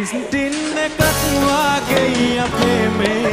इस दिन कतुआ गई अपने में।